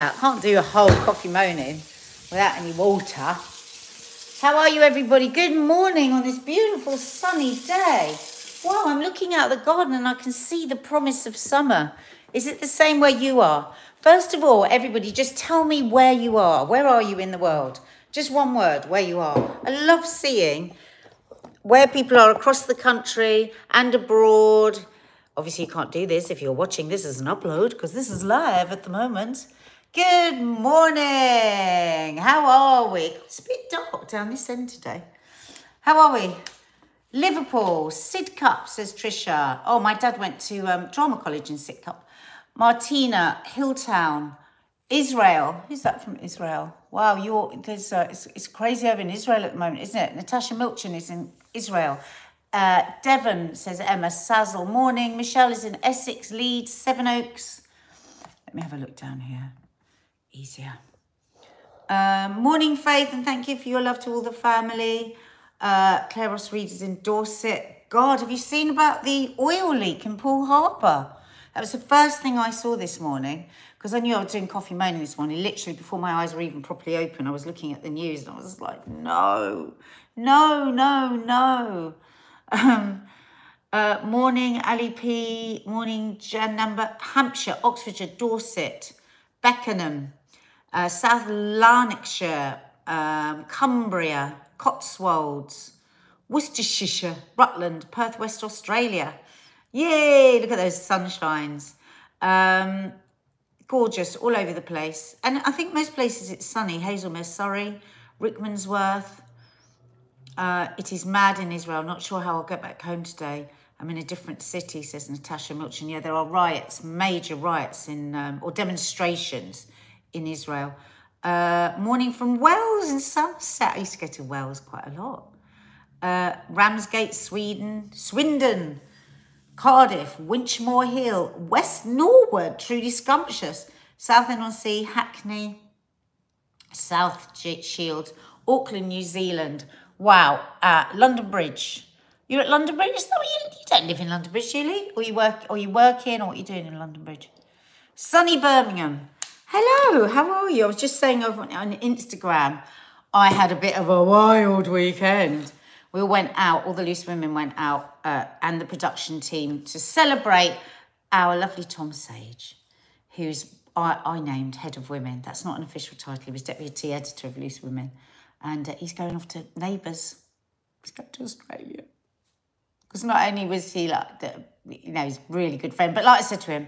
I can't do a whole coffee moaning without any water. How are you, everybody? Good morning on this beautiful sunny day. Wow, I'm looking out the garden and I can see the promise of summer. Is it the same where you are? First of all, everybody, just tell me where you are. Where are you in the world? Just one word, where you are. I love seeing where people are across the country and abroad. Obviously, you can't do this if you're watching this as an upload because this is live at the moment. Good morning. How are we? It's a bit dark down this end today. How are we? Liverpool, Sidcup, says Trisha. Oh, my dad went to um, drama college in Sidcup. Martina, Hilltown, Israel. Who's that from Israel? Wow, you're there's uh, it's, it's crazy over in Israel at the moment, isn't it? Natasha Milchin is in Israel. Uh, Devon says Emma Sazzle. Morning. Michelle is in Essex, Leeds, Sevenoaks. Let me have a look down here easier. Um, morning, Faith, and thank you for your love to all the family. Uh, Claire Ross Reed in Dorset. God, have you seen about the oil leak in Poole Harbour? That was the first thing I saw this morning because I knew I was doing coffee morning this morning. Literally, before my eyes were even properly open, I was looking at the news and I was like, no, no, no, no. Um, uh, morning, Ali P. Morning, Jan Number, Hampshire, Oxfordshire, Dorset, Beckenham, uh, South Lanarkshire, um, Cumbria, Cotswolds, Worcestershire, Rutland, Perth, West Australia. Yay, look at those sunshines. Um, gorgeous all over the place. And I think most places it's sunny. Haslemere, Surrey, Rickmansworth. Uh, it is mad in Israel. Not sure how I'll get back home today. I'm in a different city, says Natasha Milchin. Yeah, there are riots, major riots in um, or demonstrations in Israel. Uh, morning from Wales and Somerset. I used to go to Wales quite a lot. Uh, Ramsgate, Sweden, Swindon, Cardiff, Winchmore Hill, West Norwood, truly scrumptious, Southend-on-Sea, Hackney, South Shields, Auckland, New Zealand. Wow, uh, London Bridge. You're at London Bridge? You, you don't live in London Bridge, Julie? Or you work or you work in or what are you doing in London Bridge? Sunny Birmingham. Hello, how are you? I was just saying over on Instagram, I had a bit of a wild weekend. We went out, all the loose women went out, uh, and the production team to celebrate our lovely Tom Sage, who's I, I, named head of women. That's not an official title. He was deputy editor of Loose Women, and uh, he's going off to Neighbours. He's going to Australia because not only was he like, the, you know, he's a really good friend, but like I said to him,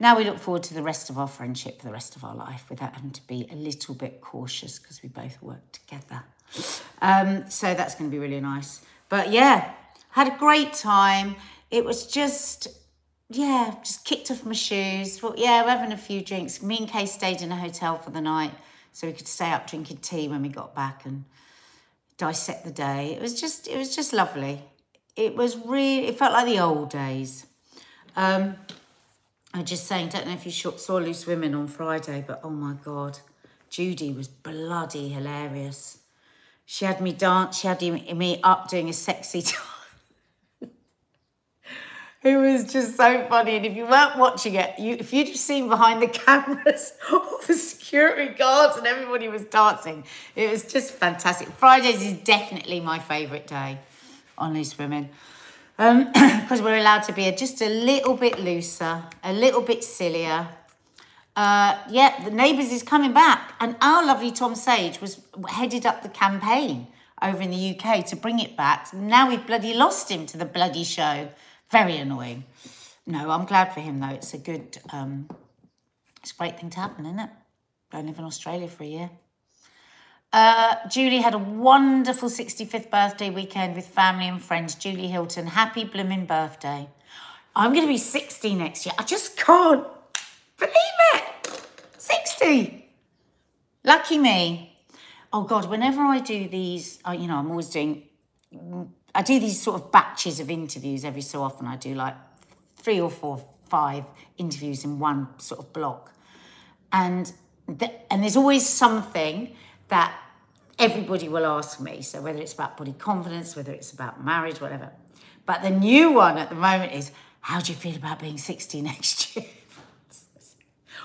now we look forward to the rest of our friendship for the rest of our life without having to be a little bit cautious because we both work together. Um, so that's going to be really nice. But yeah, had a great time. It was just, yeah, just kicked off my shoes. Thought, yeah, we're having a few drinks. Me and Kay stayed in a hotel for the night so we could stay up drinking tea when we got back and dissect the day. It was just, it was just lovely. It was really, it felt like the old days. Um, I'm just saying, don't know if you saw Loose Women on Friday, but oh my God, Judy was bloody hilarious. She had me dance, she had me up doing a sexy dance. it was just so funny. And if you weren't watching it, you, if you'd seen behind the cameras, all the security guards and everybody was dancing, it was just fantastic. Fridays is definitely my favourite day on Loose Women because um, we're allowed to be just a little bit looser, a little bit sillier. Uh, yeah, the Neighbours is coming back, and our lovely Tom Sage was headed up the campaign over in the UK to bring it back. Now we've bloody lost him to the bloody show. Very annoying. No, I'm glad for him though. It's a good, um, it's a great thing to happen, isn't it? Go live in Australia for a year. Uh, Julie had a wonderful 65th birthday weekend with family and friends. Julie Hilton, happy blooming birthday. I'm going to be 60 next year. I just can't believe it. 60. Lucky me. Oh God, whenever I do these, you know, I'm always doing, I do these sort of batches of interviews every so often. I do like three or four, five interviews in one sort of block. And, th and there's always something that everybody will ask me. So whether it's about body confidence, whether it's about marriage, whatever. But the new one at the moment is, how do you feel about being 60 next year?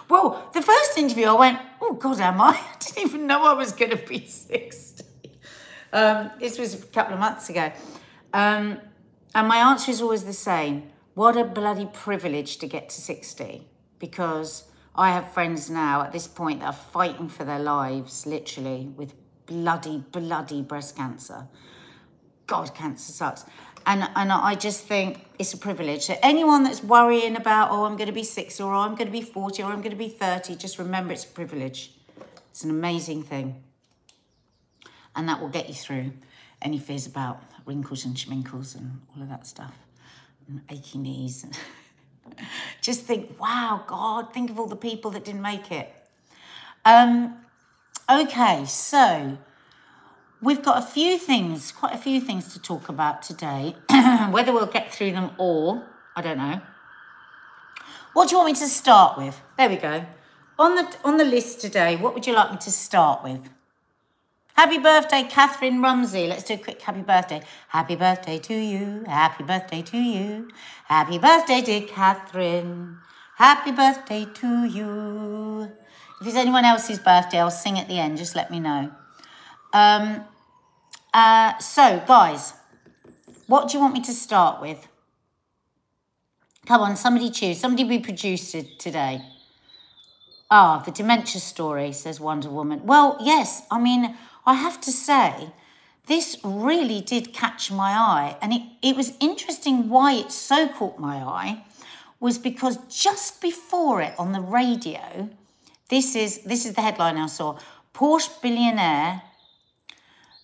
Well, the first interview, I went, oh, God, am I? I didn't even know I was going to be 60. Um, this was a couple of months ago. Um, and my answer is always the same. What a bloody privilege to get to 60 because I have friends now at this point that are fighting for their lives, literally, with bloody, bloody breast cancer. God, cancer sucks. And, and I just think it's a privilege. So anyone that's worrying about, oh, I'm going to be 60 or oh, I'm going to be 40 or I'm going to be 30, just remember it's a privilege. It's an amazing thing. And that will get you through any fears about wrinkles and schminkles and all of that stuff. And achy knees. just think, wow, God, think of all the people that didn't make it. Um, okay, so We've got a few things, quite a few things to talk about today. Whether we'll get through them all, I don't know. What do you want me to start with? There we go. On the, on the list today, what would you like me to start with? Happy birthday, Catherine Rumsey. Let's do a quick happy birthday. Happy birthday to you. Happy birthday to you. Happy birthday, to Catherine. Happy birthday to you. If it's anyone else's birthday, I'll sing at the end. Just let me know. Um, uh, so, guys, what do you want me to start with? Come on, somebody choose. Somebody be producer today. Ah, the dementia story, says Wonder Woman. Well, yes, I mean, I have to say, this really did catch my eye. And it, it was interesting why it so caught my eye was because just before it on the radio, this is this is the headline I saw. Porsche billionaire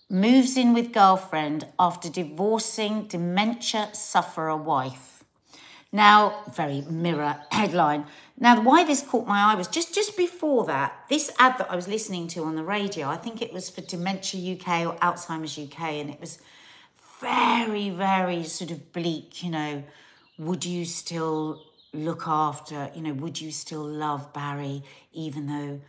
moves in with girlfriend after divorcing dementia sufferer wife. Now, very mirror headline. Now, why this caught my eye was just, just before that, this ad that I was listening to on the radio, I think it was for Dementia UK or Alzheimer's UK, and it was very, very sort of bleak, you know, would you still look after, you know, would you still love Barry, even though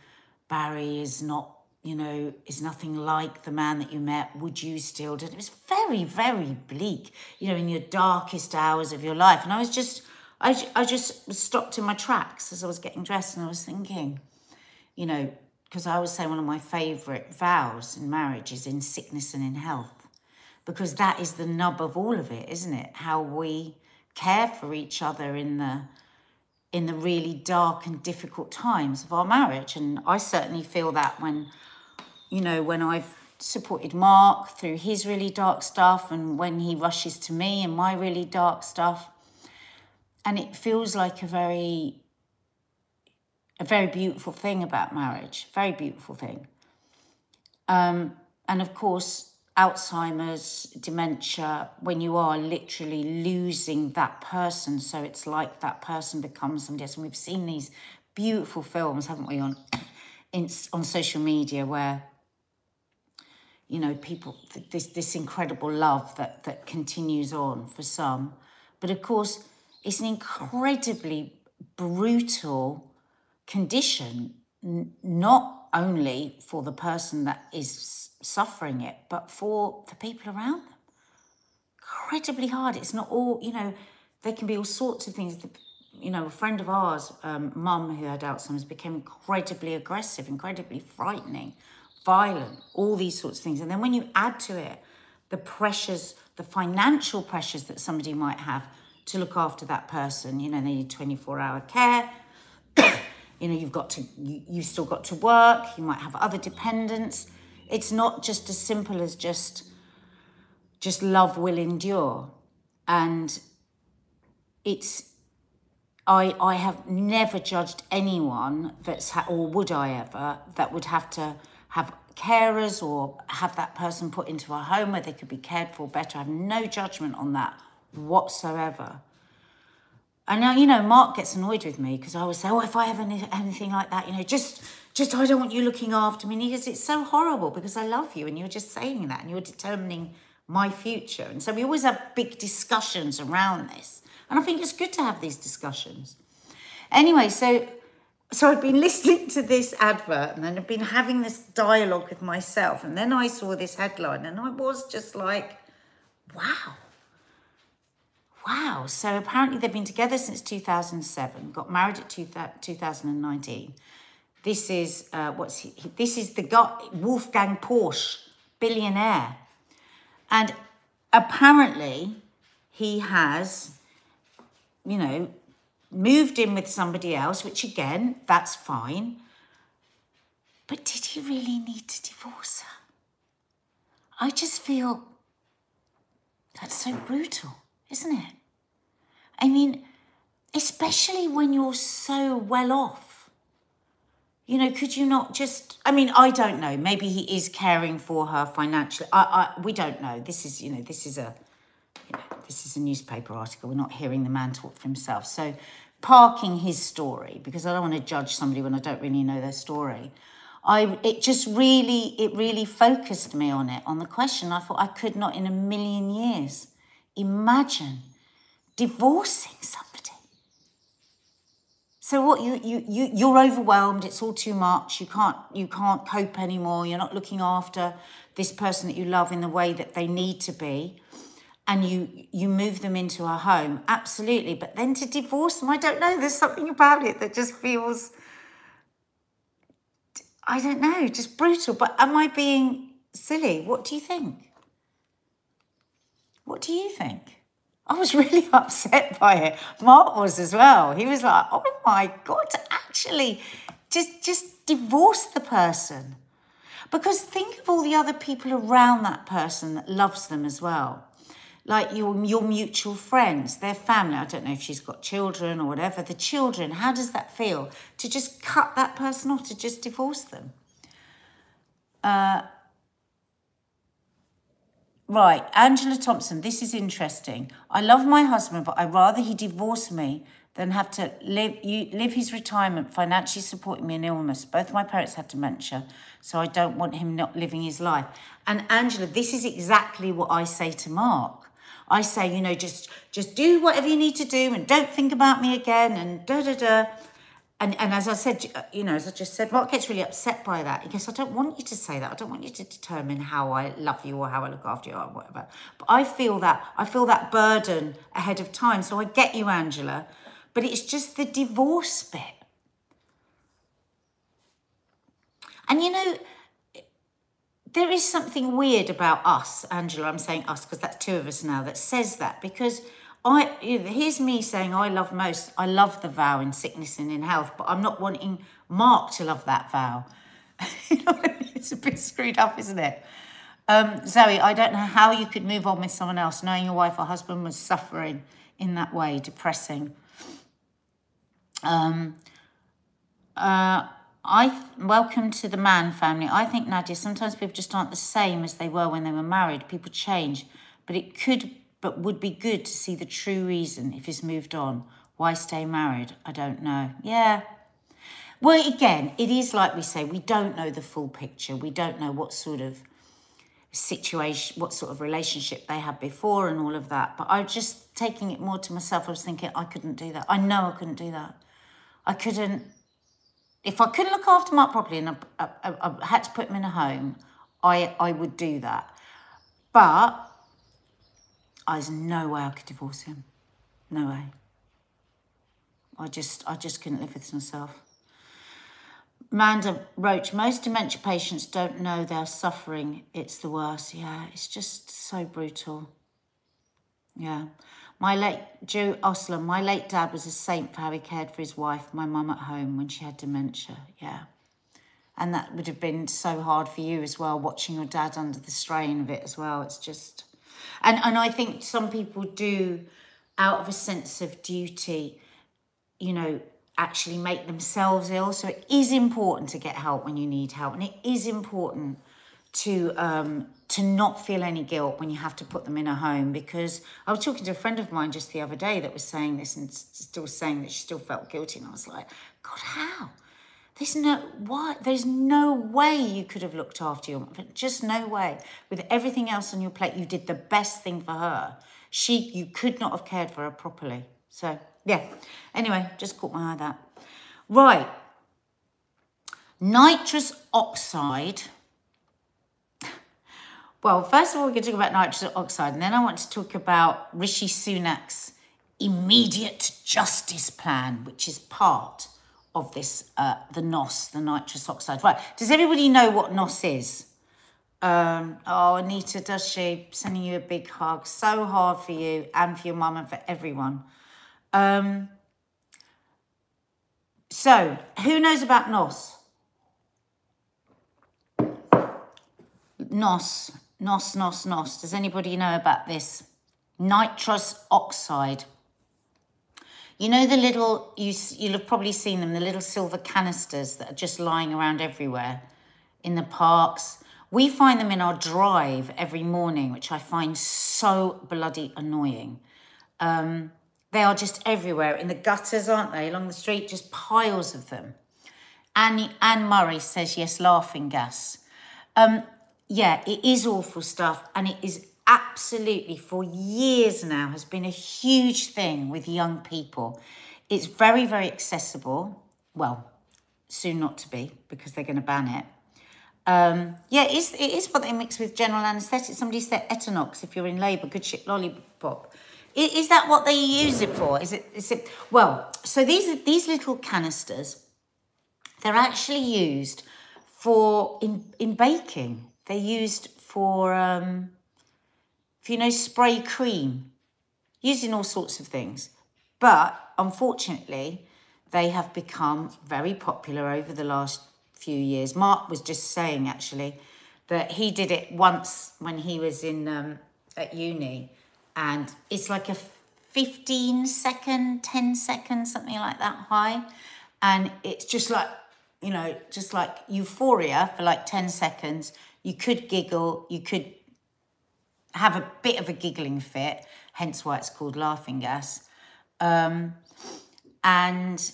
Barry is not you know, is nothing like the man that you met. Would you still do it? It was very, very bleak, you know, in your darkest hours of your life. And I was just, I, I just stopped in my tracks as I was getting dressed and I was thinking, you know, because I always say one of my favourite vows in marriage is in sickness and in health, because that is the nub of all of it, isn't it? How we care for each other in the in the really dark and difficult times of our marriage. And I certainly feel that when you know, when I've supported Mark through his really dark stuff and when he rushes to me and my really dark stuff. And it feels like a very, a very beautiful thing about marriage, very beautiful thing. Um, and of course, Alzheimer's, dementia, when you are literally losing that person. So it's like that person becomes somebody else. And we've seen these beautiful films, haven't we, on, in, on social media where you know, people, this, this incredible love that, that continues on for some. But of course, it's an incredibly brutal condition, not only for the person that is suffering it, but for the people around them. Incredibly hard. It's not all, you know, there can be all sorts of things. You know, a friend of ours, um, mum who had Alzheimer's, became incredibly aggressive, incredibly frightening violent, all these sorts of things. And then when you add to it the pressures, the financial pressures that somebody might have to look after that person, you know, they need 24 hour care. you know, you've got to, you, you've still got to work, you might have other dependents. It's not just as simple as just, just love will endure. And it's, I, I have never judged anyone that's, ha- or would I ever, that would have to have carers or have that person put into a home where they could be cared for better. I have no judgment on that whatsoever. And now, you know, Mark gets annoyed with me because I always say, oh, if I have any, anything like that, you know, just, just, I don't want you looking after me. And he goes, it's so horrible because I love you and you're just saying that and you're determining my future. And so we always have big discussions around this. And I think it's good to have these discussions. Anyway, so so I'd been listening to this advert and then I'd been having this dialogue with myself. And then I saw this headline and I was just like, wow. wow. So apparently they've been together since 2007, got married at 2019. This is, uh, what's he, this is the guy, Wolfgang Porsche, billionaire. And apparently he has, you know, moved in with somebody else, which again, that's fine. But did he really need to divorce her? I just feel that's so brutal, isn't it? I mean, especially when you're so well off. You know, could you not just? I mean, I don't know. Maybe he is caring for her financially. I, I, we don't know. This is, you know, this is a, this is a newspaper article. We're not hearing the man talk for himself. So, parking his story because I don't want to judge somebody when I don't really know their story. I it just really it really focused me on it on the question. I thought I could not in a million years imagine divorcing somebody. So what you you you you're overwhelmed. It's all too much. You can't you can't cope anymore. You're not looking after this person that you love in the way that they need to be and you you move them into a home absolutely. But then to divorce them i don't know there's something about it that just feels i don't know just brutal. But am i being silly? What do you think? What do you think? I was really upset by it. Mark was as well. He was like oh my god actually just just divorce the person. Because think of all the other people around that person that loves them as well like your your mutual friends, their family. I don't know if she's got children or whatever. The children, how does that feel to just cut that person off, to just divorce them? Uh, right, Angela Thompson. This is interesting. I love my husband, but I'd rather he divorce me than have to live you live his retirement financially supporting me in illness. Both my parents had dementia, so I don't want him not living his life. And Angela, this is exactly what I say to Mark. I say, you know, just just do whatever you need to do and don't think about me again and da da da. And, and as I said, uh, you know, as I just said, Mark gets really upset by that. He goes, I don't want you to say that. I don't want you to determine how I love you or how I look after you or whatever. But I feel that, I feel that burden ahead of time. So I get you, Angela. But it's just the divorce bit. And you know, there is something weird about us, Angela. I'm saying us because that's two of us now that says that because I here's me saying I love most. I love the vow in sickness and in health, but I'm not wanting Mark to love that vow. It's a bit screwed up, isn't it? Um, Zoe, I don't know how you could move on with someone else knowing your wife or husband was suffering in that way, depressing. Um, uh, I welcome to the man family. I think Nadia, sometimes people just aren't the same as they were when they were married. People change, but it could, but would be good to see the true reason if he's moved on. Why stay married? I don't know. Yeah. Well, again, it is like we say, we don't know the full picture. We don't know what sort of situation, what sort of relationship they had before and all of that. But I just taking it more to myself. I was thinking, I couldn't do that. I know I couldn't do that. I couldn't if I couldn't look after Mark properly and I, I, I, I, had to put him in a home, I, I would do that. But there's no way I could divorce him. No way. I just, I just couldn't live with myself. Amanda Roach, most dementia patients don't know they're suffering. It's the worst. Yeah, it's just so brutal. Yeah. My late Joe Osler, my late dad was a saint for how he cared for his wife, my mum at home when she had dementia. Yeah. And that would have been so hard for you as well, watching your dad under the strain of it as well. It's just and and I think some people do out of a sense of duty, you know, actually make themselves ill. So it is important to get help when you need help. And it is important to um, to not feel any guilt when you have to put them in a home because I was talking to a friend of mine just the other day that was saying this and still saying that she still felt guilty and I was like god how? There's no what there's no way you could have looked after your mom just no way. With everything else on your plate you did the best thing for her. She you could not have cared for her properly. So yeah. Anyway just caught my eye that. Right. Nitrous oxide Well, first of all, we're going to talk about nitrous oxide, and then I want to talk about Rishi Sunak's immediate justice plan, which is part of this, uh, the NOS, the nitrous oxide. Right, does everybody know what NOS is? Um, oh, Anita, does she? Sending you a big hug. So hard for you and for your mum and for everyone. Um, so, who knows about NOS? NOS, NOS, NOS, NOS. Does anybody know about this? Nitrous oxide. You know the little, you, you'll have probably seen them, the little silver canisters that are just lying around everywhere in the parks. We find them in our drive every morning, which I find so bloody annoying. Um, they are just everywhere in the gutters, aren't they? Along the street, just piles of them. Annie, Anne Murray says, yes, laughing gas. Um, yeah, it is awful stuff. And it is absolutely, for years now, has been a huge thing with young people. It's very, very accessible. Well, soon not to be because they're going to ban it. Um, yeah, it is, it is what they mix with general anaesthetic. Somebody said Entonox if you're in labour, good shit lollipop. Is that what they use it for? Is it? Is it? Well, so these these little canisters, they're actually used for in in baking. They're used for um, if you know spray cream, used in all sorts of things. But unfortunately, they have become very popular over the last few years. Mark was just saying actually that he did it once when he was in um, at uni and it's like a 15 second, 10 seconds, something like that high. And it's just like, you know, just like euphoria for like 10 seconds. You could giggle, you could have a bit of a giggling fit, hence why it's called laughing gas. Um, and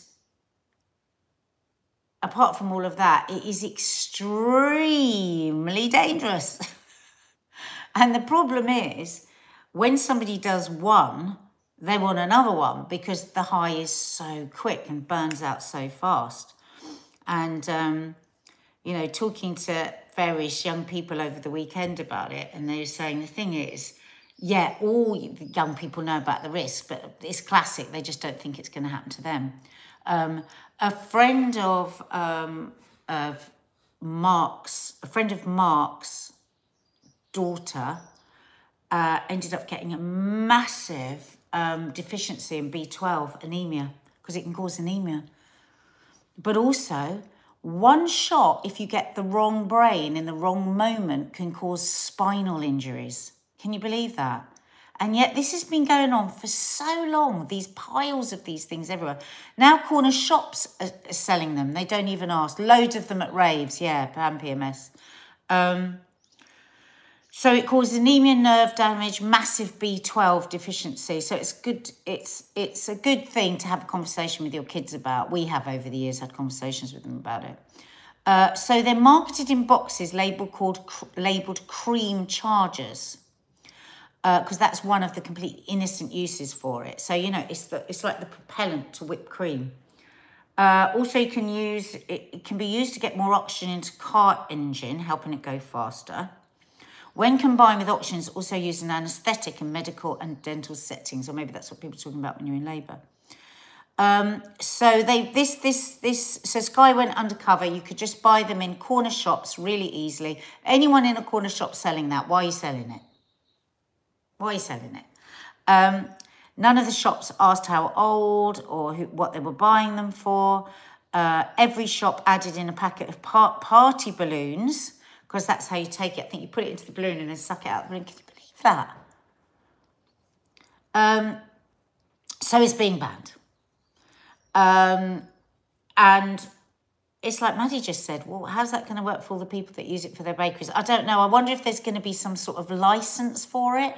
apart from all of that, it is extremely dangerous. and the problem is, when somebody does one, they want another one because the high is so quick and burns out so fast. And, um, you know, talking to various young people over the weekend about it, and they were saying the thing is, yeah, all young people know about the risk, but it's classic. They just don't think it's going to happen to them. Um, a friend of um, of Mark's, a friend of Mark's daughter, uh, ended up getting a massive um, deficiency in B12, anemia, because it can cause anemia. But also, one shot, if you get the wrong brain in the wrong moment, can cause spinal injuries. Can you believe that? And yet, this has been going on for so long, these piles of these things everywhere. Now, corner shops are selling them. They don't even ask. Loads of them at raves, yeah, pan PMS. Um, so it causes anemia, nerve damage, massive B12 deficiency. So it's good. It's it's a good thing to have a conversation with your kids about. We have over the years had conversations with them about it. Uh, so they're marketed in boxes labeled called labeled cream chargers because uh, that's one of the complete innocent uses for it. So you know it's the it's like the propellant to whipped cream. Uh, also, you can use it, it can be used to get more oxygen into car engine, helping it go faster. When combined with oxygen, also used in anaesthetic and medical and dental settings, or maybe that's what people are talking about when you're in labour. Um, so they this this this so Sky went undercover. You could just buy them in corner shops really easily. Anyone in a corner shop selling that, why are you selling it? Why are you selling it? Um, none of the shops asked how old or who, what they were buying them for. Uh, every shop added in a packet of par party balloons because that's how you take it. I think you put it into the balloon and then suck it out the balloon. Can you believe that? Um, so it's being banned. Um, and it's like Maddie just said, well, how's that going to work for all the people that use it for their bakeries? I don't know. I wonder if there's going to be some sort of license for it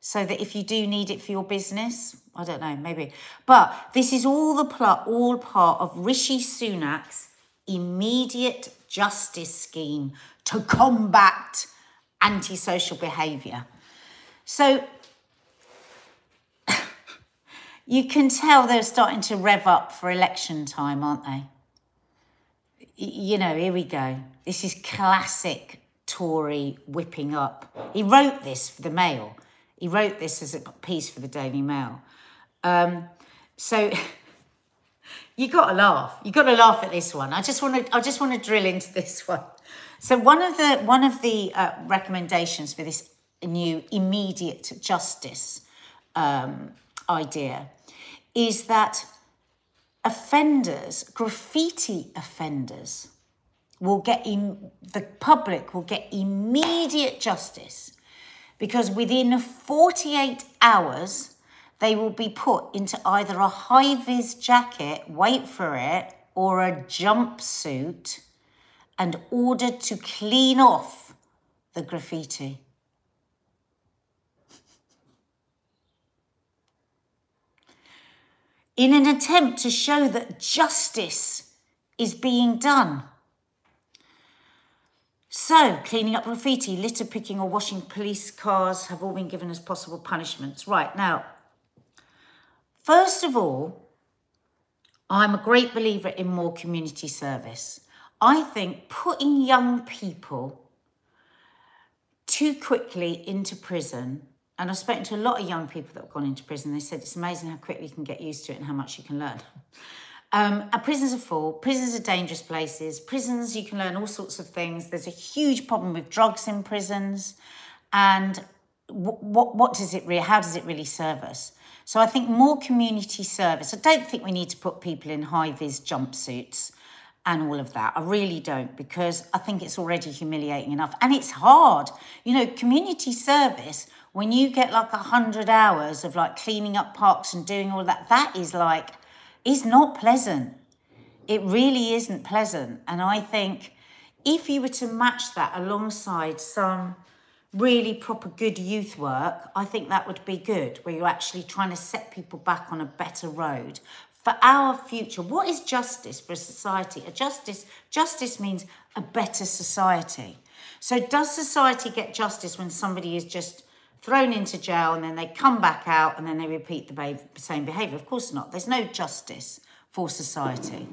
so that if you do need it for your business, I don't know, maybe. But this is all the plot, all part of Rishi Sunak's immediate justice scheme to combat antisocial behaviour. So you can tell they're starting to rev up for election time, aren't they? You know, here we go. This is classic Tory whipping up. He wrote this for the Mail. He wrote this as a piece for the Daily Mail. Um, so you got to laugh. You got to laugh at this one. I just want to. I just want to drill into this one. So one of the one of the uh, recommendations for this new immediate justice um, idea is that offenders, graffiti offenders, will get in, the public will get immediate justice because within 48 hours they will be put into either a high vis jacket, wait for it, or a jumpsuit and ordered to clean off the graffiti. In an attempt to show that justice is being done. So, cleaning up graffiti, litter picking, or washing police cars have all been given as possible punishments. Right, now, first of all, I'm a great believer in more community service. I think putting young people too quickly into prison, and I've spoken to a lot of young people that have gone into prison, they said it's amazing how quickly you can get used to it and how much you can learn. Um, prisons are full. Prisons are dangerous places. Prisons, you can learn all sorts of things. There's a huge problem with drugs in prisons. And what, what, does it really, how does it really serve us? So I think more community service. I don't think we need to put people in high-vis jumpsuits and all of that. I really don't because I think it's already humiliating enough and it's hard. You know, community service, when you get like a hundred hours of like cleaning up parks and doing all that, that is like, is not pleasant. It really isn't pleasant. And I think if you were to match that alongside some really proper good youth work, I think that would be good, where you're actually trying to set people back on a better road for our future. What is justice for a society? A justice, justice means a better society. So does society get justice when somebody is just thrown into jail and then they come back out and then they repeat the same behaviour? Of course not. There's no justice for society.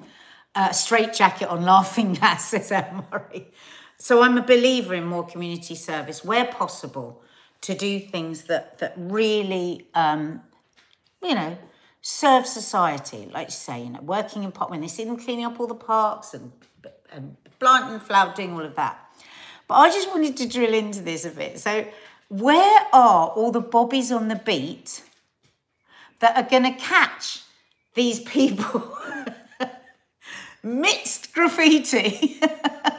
Uh, straight jacket on laughing gas, says Anne Murray. So I'm a believer in more community service where possible to do things that, that really, um, you know, serve society, like you say, you know, working in pot when they see them cleaning up all the parks and, and planting flower, doing all of that. But I just wanted to drill into this a bit. So, where are all the bobbies on the beat that are going to catch these people mixed graffiti?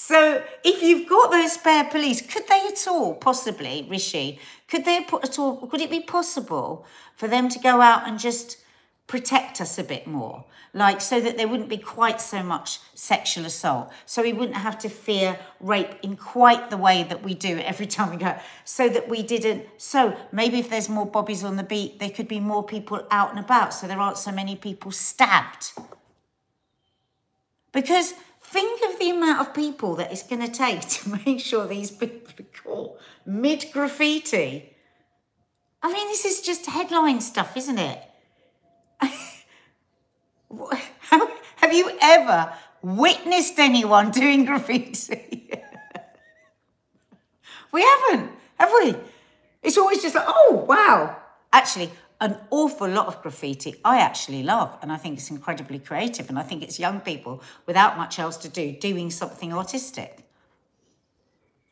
so, if you've got those spare police, could they at all, possibly, Rishi, could they put at all, could it be possible for them to go out and just protect us a bit more? Like, so that there wouldn't be quite so much sexual assault. So we wouldn't have to fear rape in quite the way that we do every time we go. So that we didn't, so maybe if there's more bobbies on the beat, there could be more people out and about. So there aren't so many people stabbed. Because Think of the amount of people that it's going to take to make sure these people are caught mid graffiti. I mean, this is just headline stuff, isn't it? Have you ever witnessed anyone doing graffiti? we haven't, have we? It's always just like, oh, wow. Actually, an awful lot of graffiti I actually love and I think it's incredibly creative and I think it's young people without much else to do doing something artistic.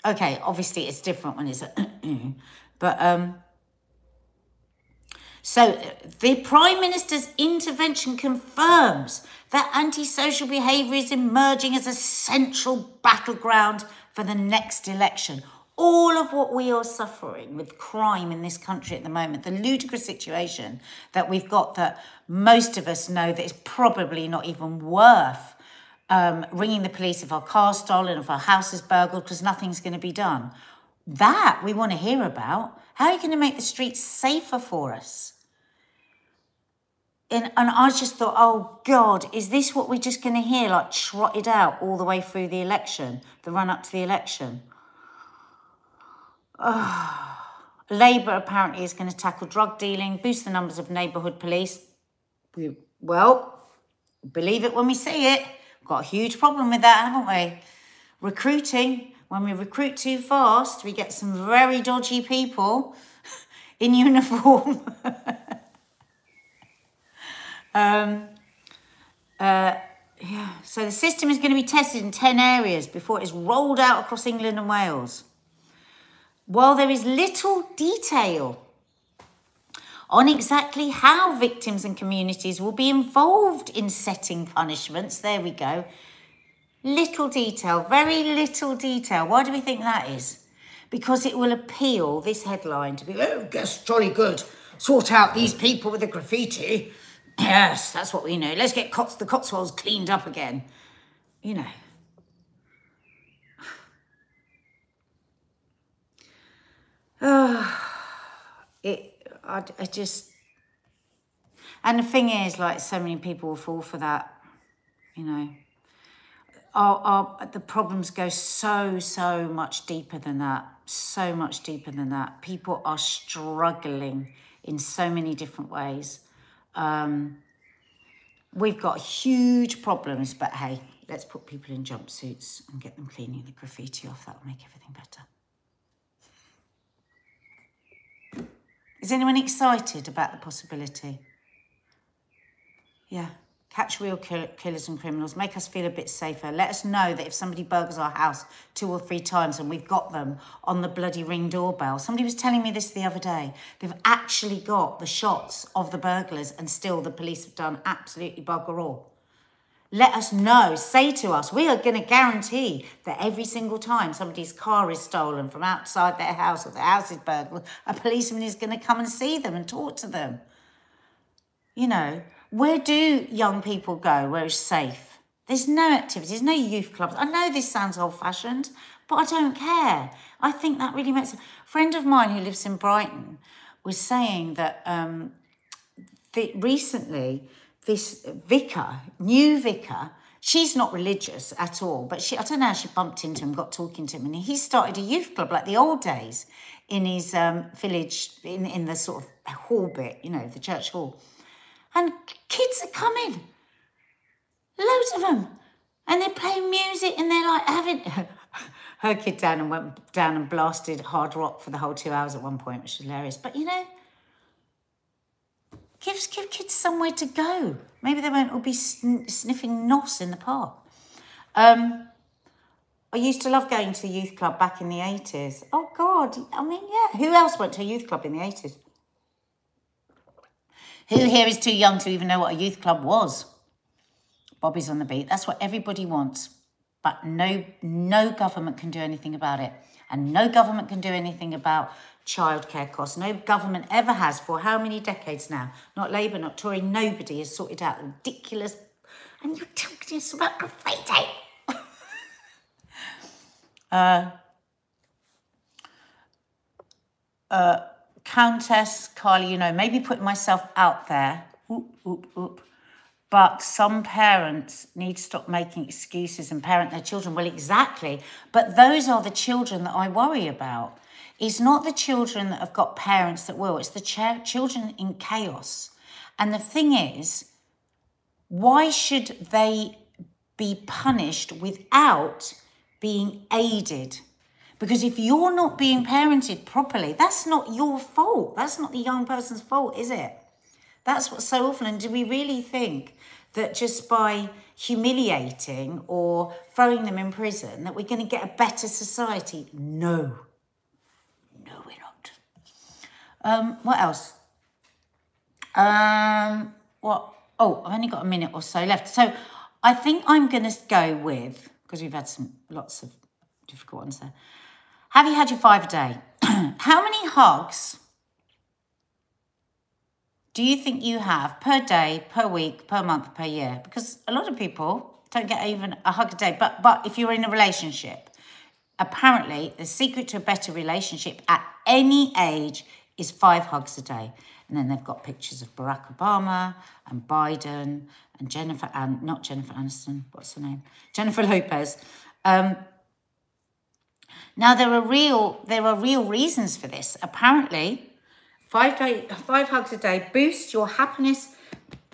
Okay, obviously it's different when it's a but um so the Prime Minister's intervention confirms that antisocial behaviour is emerging as a central battleground for the next election all of what we are suffering with crime in this country at the moment, the ludicrous situation that we've got that most of us know that is probably not even worth um, ringing the police if our car's stolen, if our house is burgled, because nothing's going to be done. That we want to hear about. How are you going to make the streets safer for us? And, and I just thought, oh God, is this what we're just going to hear, like trotted out all the way through the election, the run up to the election? Oh, Labour apparently is going to tackle drug dealing, boost the numbers of neighbourhood police. We, well, believe it when we see it. We've got a huge problem with that, haven't we? Recruiting. when we recruit too fast, we get some very dodgy people in uniform. um, uh, yeah. So the system is going to be tested in 10 areas before it is rolled out across England and Wales. While there is little detail on exactly how victims and communities will be involved in setting punishments, there we go. Little detail, very little detail. Why do we think that is? Because it will appeal, this headline, to be, oh, guess jolly good. Sort out these people with the graffiti Yes, that's what we know. Let's get Cots the Cotswolds cleaned up again. You know. Oh, it, I, I just, and the thing is, like, so many people will fall for that, you know. Our, our, the problems go so, so much deeper than that. So much deeper than that. People are struggling in so many different ways. Um, we've got huge problems, but hey, let's put people in jumpsuits and get them cleaning the graffiti off. That will make everything better. Is anyone excited about the possibility? Yeah catch real killers and criminals, make us feel a bit safer. Let us know that if somebody burgles our house two or three times and we've got them on the bloody ring doorbell. Somebody was telling me this the other day. They've actually got the shots of the burglars and still the police have done absolutely bugger all. Let us know, say to us, we are going to guarantee that every single time somebody's car is stolen from outside their house or their house is burgled, a policeman is going to come and see them and talk to them. You know, where do young people go where it's safe? There's no activities, no youth clubs. I know this sounds old fashioned, but I don't care. I think that really makes. A friend of mine who lives in Brighton was saying that um, the, recently this vicar, new vicar, she's not religious at all, but she, I don't know how she bumped into him, got talking to him, and he started a youth club like the old days in his um, village, in, in the sort of hall bit, you know, the church hall and kids are coming. Loads of them. And they're playing music and they're like having her kid down and went down and blasted hard rock for the whole two hours at one point, which was hilarious. But you know, give, give kids somewhere to go. Maybe they won't all be sn sniffing nos in the park. Um, I used to love going to the youth club back in the 80s. Oh, God. I mean, yeah. Who else went to a youth club in the 80s? Who here is too young to even know what a youth club was? Bobby's on the beat. That's what everybody wants. But no, no government can do anything about it. And no government can do anything about childcare costs. No government ever has for how many decades now? Not Labour, not Tory, nobody has sorted out the ridiculous. And you're talking us about graffiti. uh, uh, Countess Carly, you know, maybe putting myself out there, oop, oop, oop. But some parents need to stop making excuses and parent their children. Well, exactly. But those are the children that I worry about. It's not the children that have got parents that will, it's the ch- children in chaos. And the thing is, why should they be punished without being aided? Because if you're not being parented properly, that's not your fault. That's not the young person's fault, is it? That's what's so awful. And do we really think that just by humiliating or throwing them in prison that we're going to get a better society? No. No, we're not. Um, what else? Um, what? Oh, I've only got a minute or so left. So I think I'm going to go with, because we've had some lots of difficult ones there. Have you had your five a day? How many hugs do you think you have per day, per week, per month, per year? Because a lot of people don't get even a hug a day. But, but if you're in a relationship, apparently the secret to a better relationship at any age is five hugs a day. And then they've got pictures of Barack Obama and Biden and Jennifer, and not Jennifer Aniston, what's her name? Jennifer Lopez. Um, now there are real there are real reasons for this. Apparently, five day, five hugs a day boosts your happiness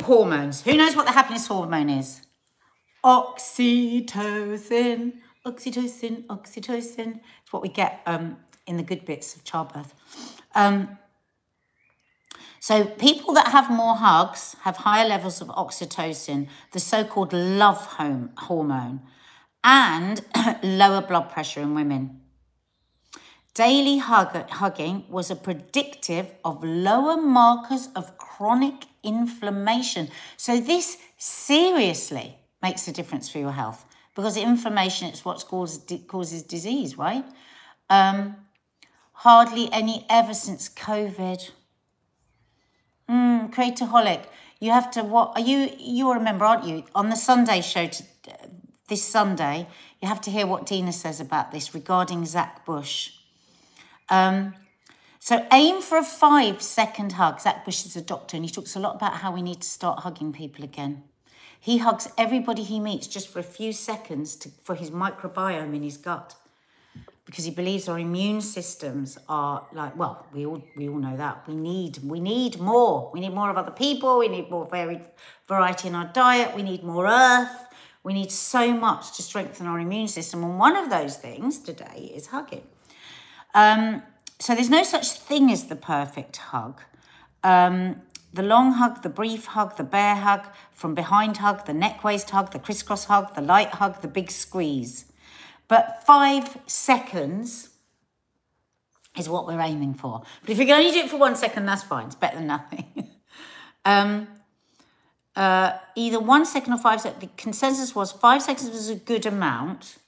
hormones. Who knows what the happiness hormone is? Oxytocin. oxytocin, oxytocin. It's what we get um, in the good bits of childbirth. Um, so people that have more hugs have higher levels of oxytocin, the so-called love home hormone, and lower blood pressure in women. Daily hug, hugging was a predictive of lower markers of chronic inflammation. So this seriously makes a difference for your health because inflammation is what causes, causes disease, right? Um, hardly any ever since COVID. Mm, Creatorholic, you have to what? Are you you remember, aren't you? On the Sunday show to, this Sunday, you have to hear what Dina says about this regarding Zach Bush. Um, so aim for a five second hug. Zach Bush is a doctor and he talks a lot about how we need to start hugging people again. He hugs everybody he meets just for a few seconds to, for his microbiome in his gut because he believes our immune systems are like well we all we all know that. We need we need more. We need more of other people. We need more varied variety in our diet. We need more earth. We need so much to strengthen our immune system. And one of those things today is hugging um, so there's no such thing as the perfect hug. Um, the long hug, the brief hug, the bear hug, from behind hug, the neck waist hug, the crisscross hug, the light hug, the big squeeze. But five seconds is what we're aiming for. But if you can only do it for one second, that's fine. It's better than nothing. um, uh, either one second or five seconds. The consensus was five seconds was a good amount.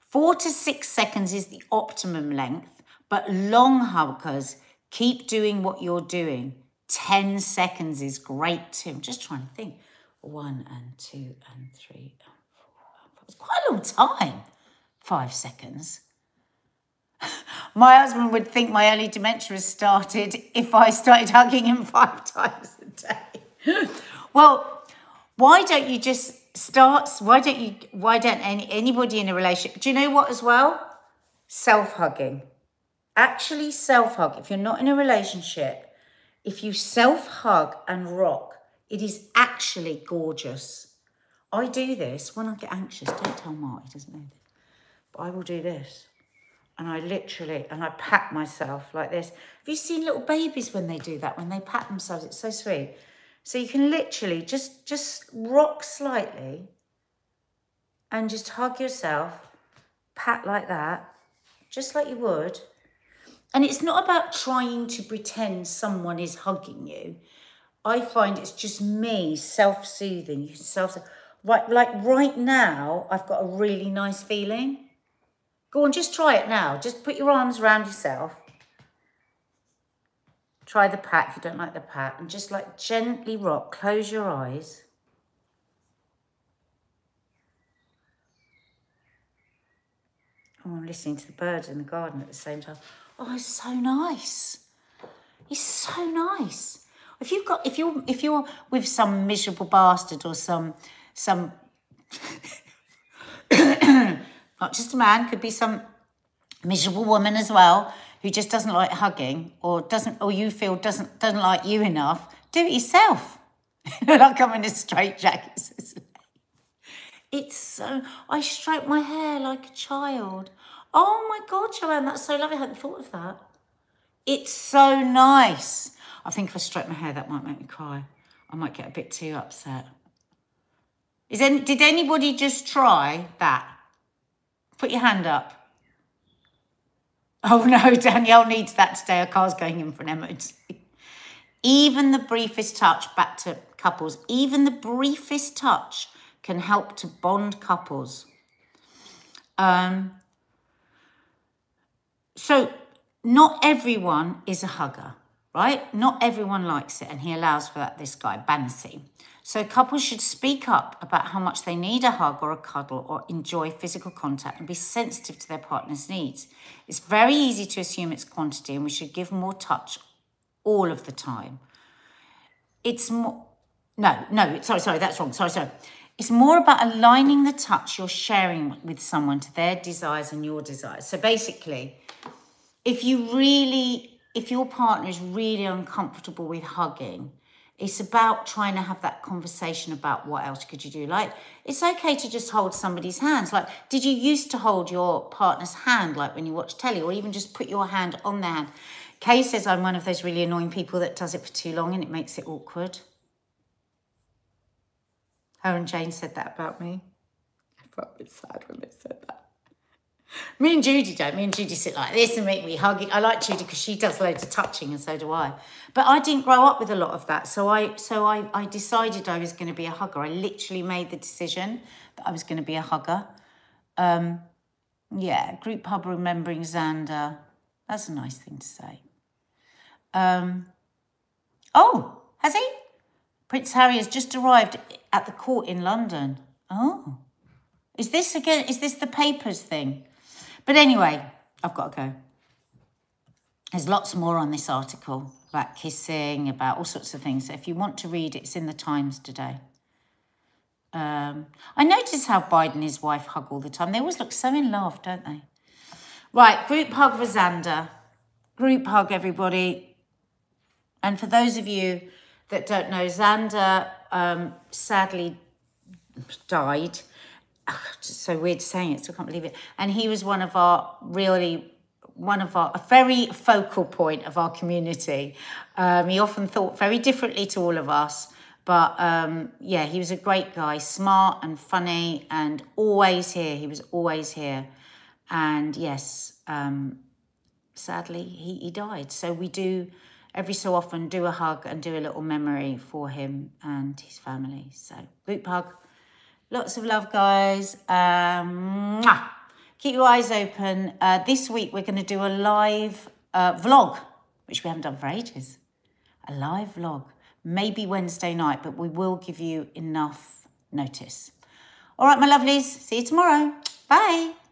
Four to six seconds is the optimum length. But long huggers, keep doing what you're doing. 10 seconds is great too. I'm just trying to think. One and two and three and four. It's quite a long time. Five seconds. my husband would think my early dementia has started if I started hugging him five times a day. well, why don't you just start? Why don't you? Why don't any, anybody in a relationship? Do you know what as well? Self hugging actually self hug, if you're not in a relationship, if you self hug and rock, it is actually gorgeous. I do this when I get anxious. Don't tell Mark, he doesn't know this. But I will do this. And I literally, and I pat myself like this. Have you seen little babies when they do that, when they pat themselves? It's so sweet. So you can literally just, just rock slightly and just hug yourself, pat like that, just like you would. And it's not about trying to pretend someone is hugging you. I find it's just me self-soothing. You self right like right now, I've got a really nice feeling. Go on, just try it now. Just put your arms around yourself. Try the pat if you don't like the pat. And just like gently rock. Close your eyes. Oh, I'm listening to the birds in the garden at the same time. Oh, it's so nice. It's so nice. If you've got, if you're, if you're with some miserable bastard or some, some, not just a man, could be some miserable woman as well who just doesn't like hugging or doesn't, or you feel doesn't doesn't like you enough. Do it yourself. like I'm in a straight jacket. It's so. I stroke my hair like a child. Oh my God, Joanne, that's so lovely. I hadn't thought of that. It's so nice. I think if I stroke my hair, that might make me cry. I might get a bit too upset. Is any, did anybody just try that? Put your hand up. Oh no, Danielle needs that today. Her car's going in for an MOT. Even the briefest touch, back to couples, even the briefest touch can help to bond couples. Um, so not everyone is a hugger, right? Not everyone likes it, and he allows for that, this guy, Banassi. So couples should speak up about how much they need a hug or a cuddle or enjoy physical contact and be sensitive to their partner's needs. It's very easy to assume it's quantity and we should give more touch all of the time. It's more, no, no, sorry, sorry, that's wrong. Sorry, sorry. It's more about aligning the touch you're sharing with someone to their desires and your desires. So basically, if you really, if your partner is really uncomfortable with hugging, It's about trying to have that conversation about what else could you do. Like, it's okay to just hold somebody's hands. Like, did you used to hold your partner's hand, like when you watch telly, or even just put your hand on their hand? Kay says I'm one of those really annoying people that does it for too long and it makes it awkward. Her and Jane said that about me. I felt a bit sad when they said that. Me and Judy don't. Me and Judy sit like this and make me hugging. I like Judy because she does loads of touching and so do I. But I didn't grow up with a lot of that. So I so I, I decided I was going to be a hugger. I literally made the decision that I was going to be a hugger. Um, yeah, group hug remembering Xander. That's a nice thing to say. Um, oh, has he? Prince Harry has just arrived at the court in London. Oh. Is this again, is this the papers thing? But anyway, I've got to go. There's lots more on this article about kissing, about all sorts of things. So if you want to read it, it's in the Times today. Um, I notice how Biden and his wife hug all the time. They always look so in love, don't they? Right, group hug for Xander. Group hug, everybody. And for those of you that don't know, Xander um, sadly died so weird saying it, so I can't believe it. And he was one of our really one of our a very focal point of our community. Um, he often thought very differently to all of us, but um, yeah, he was a great guy, smart and funny, and always here. He was always here, and yes, um, sadly, he, he died. So we do every so often do a hug and do a little memory for him and his family. So group hug Lots of love, guys. Um, Keep your eyes open. Uh, this week, we're going to do a live uh, vlog, which we haven't done for ages. A live vlog. Maybe Wednesday night, but we will give you enough notice. All right, my lovelies. See you tomorrow. Bye.